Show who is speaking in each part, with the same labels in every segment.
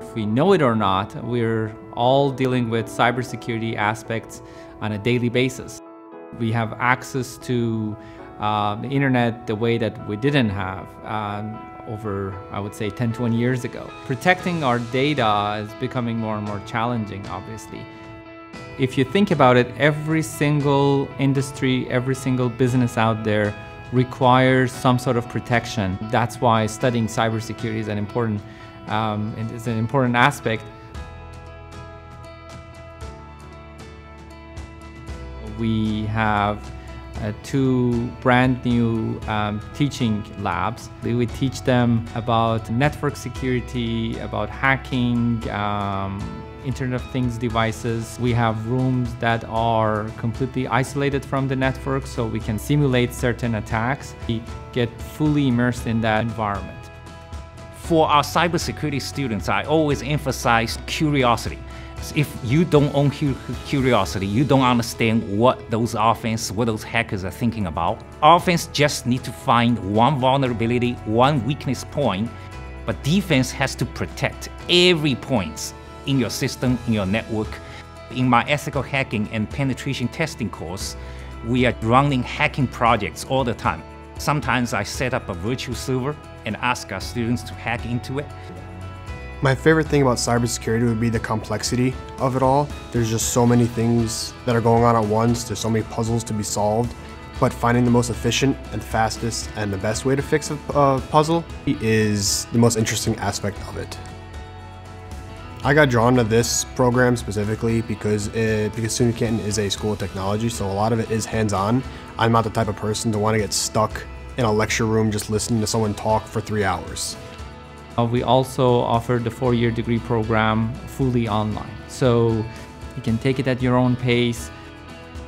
Speaker 1: If we know it or not, we're all dealing with cybersecurity aspects on a daily basis. We have access to uh, the internet the way that we didn't have um, over, I would say, 10, 20 years ago. Protecting our data is becoming more and more challenging, obviously. If you think about it, every single industry, every single business out there requires some sort of protection. That's why studying cybersecurity is an important, um, is an important aspect. We have uh, two brand new um, teaching labs. We teach them about network security, about hacking, um, Internet of Things devices. We have rooms that are completely isolated from the network so we can simulate certain attacks. We get fully immersed in that environment.
Speaker 2: For our cybersecurity students, I always emphasize curiosity. If you don't own curiosity, you don't understand what those offense, what those hackers are thinking about. Offense just need to find one vulnerability, one weakness point, but defense has to protect every point in your system, in your network. In my ethical hacking and penetration testing course, we are running hacking projects all the time. Sometimes I set up a virtual server and ask our students to hack into it.
Speaker 3: My favorite thing about cybersecurity would be the complexity of it all. There's just so many things that are going on at once, there's so many puzzles to be solved, but finding the most efficient and fastest and the best way to fix a uh, puzzle is the most interesting aspect of it. I got drawn to this program specifically because it, because SUNY Canton is a school of technology, so a lot of it is hands-on. I'm not the type of person to want to get stuck in a lecture room just listening to someone talk for three hours.
Speaker 1: Uh, we also offer the four-year degree program fully online, so you can take it at your own pace.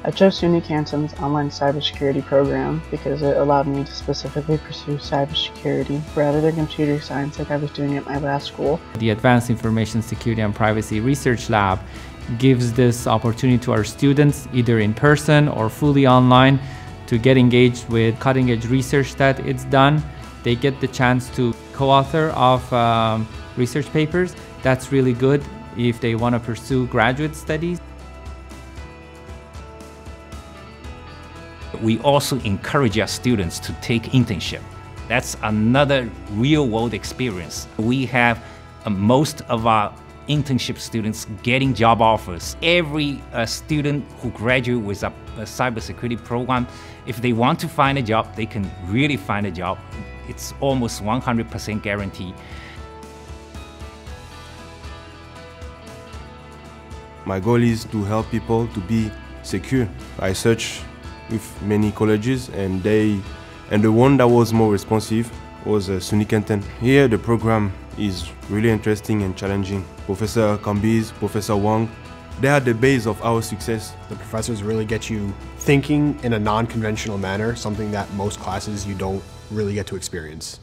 Speaker 4: I chose SUNY Canton's online cybersecurity program because it allowed me to specifically pursue cybersecurity rather than computer science like I was doing at my last school.
Speaker 1: The Advanced Information Security and Privacy Research Lab gives this opportunity to our students, either in person or fully online, to get engaged with cutting edge research that it's done. They get the chance to co-author of um, research papers. That's really good if they want to pursue graduate studies.
Speaker 2: We also encourage our students to take internship. That's another real-world experience. We have uh, most of our internship students getting job offers. Every uh, student who graduates with a, a cybersecurity program, if they want to find a job, they can really find a job. It's almost 100% guarantee.
Speaker 5: My goal is to help people to be secure. I search with many colleges and they and the one that was more responsive was uh, SUNY Canton. Here the program is really interesting and challenging. Professor Kambiz, Professor Wang, they are the base of our success.
Speaker 3: The professors really get you thinking in a non-conventional manner, something that most classes you don't really get to experience.